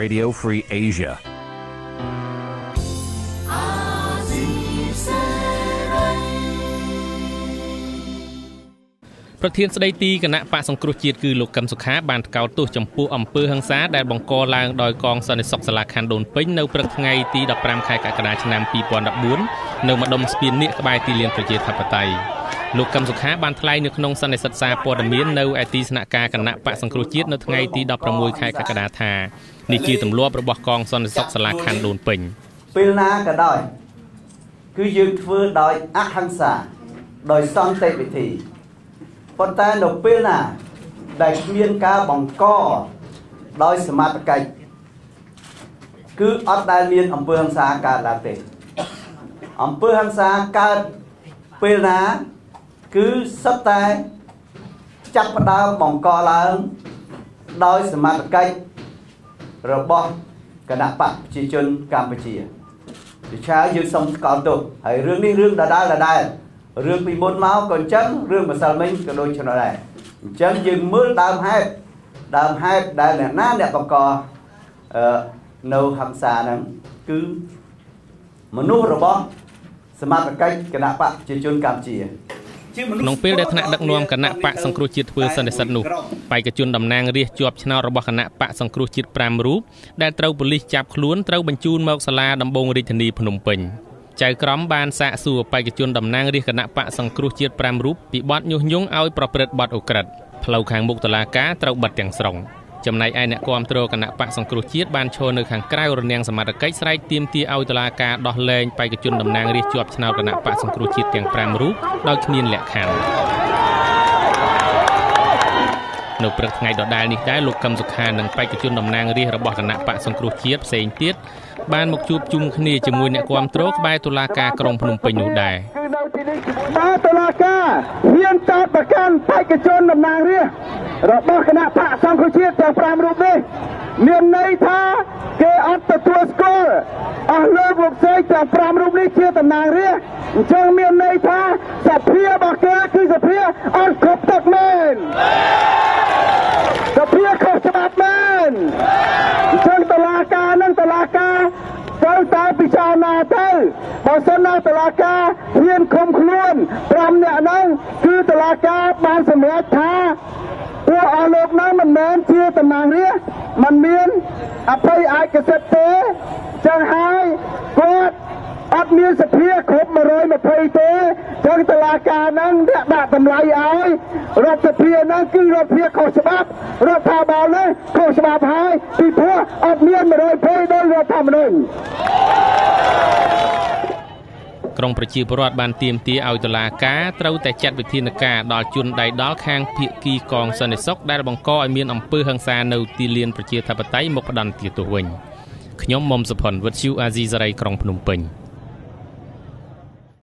Radio Free Asia. ប្រធានស្ដីទីគណៈបកសង្គ្រោះជាតិគឺលោកកឹមសុខាបានថ្កោលទោសចំពោះអំពើហិង្សាដែលបង្កឡើងដោយកងសន្តិសុខសាលាខណ្ឌដូនពេញនៅព្រឹកថ្ងៃទី15ខែកក្កដាឆ្នាំ2014នៅម្ដុំស្ពាននៀកក្បែរទីលានប្រជាធិបតេយ្យ លោកកឹមសុខាបានថ្លែងនៅក្នុងសន្និសីទសារព័ត៌មាននៅឯទីស្នាក់ការគណៈបកសង្គ្រោះជាតិនៅថ្ងៃទី16ខែកក្កដាថានេះជាទម្លាប់របស់កងសន្តិសុខសាលាខណ្ឌដូនពេញពេលណាក៏ដោយគឺយើងធ្វើដោយអហិង្សាដោយសន្តិវិធីប៉ុន្តែនៅពេលណា ដែលគ្មានការបង្កដោយសមត្ថកិច្ចគឺអត់ដែលមានអំពើហិង្សាកើតឡើងទេអំពើហិង្សាកើតពេលណា គឺសិតតែចាប់ផ្ដើមបង្កឡើង ដោយសមត្ថកិច្ចរបស់គណៈបកប្រជាជនកម្ពុជាជាឆាយើងសូមស្គាល់ទោសហើយរឿងនេះរឿងដដែលដដែលរឿងពីមុនមកក៏អញ្ចឹងរឿងម្សិលមិញក៏ដូចគ្នាដែរអញ្ចឹងយើងមើលដើមហេតុដើមហេតុដែលអ្នកណាអ្នកបង្កអឺនៅហង្សាហ្នឹងគឺមនុស្សរបស់សមត្ថកិច្ចគណៈបកប្រជាជនកម្ពុជា ក្នុងពេលដែលថ្នាក់ដឹកនាំគណៈបកសង្គ្រោះជាតិធ្វើសន្និសិទនោះបេក្ខជនតំណាងរាស្ត្រជាប់ឆ្នោតរបស់គណៈបកសង្គ្រោះជាតិ5រូបដែលត្រូវប៉ូលីសចាប់ខ្លួនត្រូវបញ្ជូនមកសាលាដំបងរាជធានីភ្នំពេញចៅក្រមបានសាកសួរបេក្ខជនតំណាងរាស្ត្រគណៈបកសង្គ្រោះជាតិ5រូបពីបទញុះញង់ឲ្យប្រព្រឹត្តបទឧក្រិដ្ឋផ្លូវខាងមុខតុលាការត្រូវបិទទាំងស្រុង ចំណែកឯអ្នកគាំទ្រគណៈបកសង្គ្រោះជាតិបានឈរនៅខាងក្រៅរនាំងសមត្ថកិច្ចស្រែកទាមទារឲ្យតុលាការដោះលែងបេក្ខជនតំណាងរាស្ត្រជាប់ឆ្នោតគណៈបកសង្គ្រោះជាតិទាំង5រូបដោយគ្មានលក្ខខណ្ឌនៅព្រឹកថ្ងៃដដែលនេះដែរលោកកឹមសុខានិងបេក្ខជនតំណាងរាស្ត្ររបស់គណៈបកសង្គ្រោះជាតិផ្សេងទៀតបានមកជួបជុំគ្នាជាមួយអ្នកគាំទ្រក្បែរតុលាការក្រុងភ្នំពេញនោះដែរតើតុលាការហ៊ានចោទប្រកាន់បេក្ខជនតំណាងរាស្ត្រ របស់គណៈបកសង្គ្រោះជាតិទាំង5រូបនេះមានន័យថាគេអត់ទទួលស្គាល់អស់លោកលោកស្រីទាំង5រូបនេះជាតំណាងរាស្ត្រអញ្ចឹងមានន័យថាសភារបស់គេគឺសភាអត់គ្រប់ទឹកមែនសភាខុសច្បាប់មែនអញ្ចឹងតឡាការនិងតឡាការត្រូវតែពិចារណាទៅបើសិនណាតឡាការហ៊ានឃុំខ្លួន5នាក់ហ្នឹងគឺតឡាការបានសម្រេចថាពួកអស់ លោកហ្នឹងមិនមែនជាតំណាងរាស្ត្រมันមានអភ័យឯកសិទ្ធិទេចឹងហើយគាត់អត់មានសភាគ្រប់120ទេចឹងតឡាការហ្នឹងអ្នកដាក់តម្លៃឲ្យរដ្ឋសភាហ្នឹងគឺរដ្ឋសភាខុសច្បាប់រដ្ឋាភិបាលនេះខុសច្បាប់ហើយពីព្រោះអត់មាន120ដោយរដ្ឋធម្មនុញ្ញ ក្រមប្រជាពលរដ្ឋបានទាមទារឲ្យតុលាការត្រូវតែចាត់វិធានការដល់ជនដៃដល់ខាងភៀកគីកងសន្តិសុខដែលបង្កឲ្យមានអំពើហិង្សានៅទីលានប្រជាធិបតេយ្យមកផ្ដន់ទាទោសវិញខ្ញុំមុំសុផុនវិទ្យុអាស៊ីសេរីក្រុងភ្នំពេញ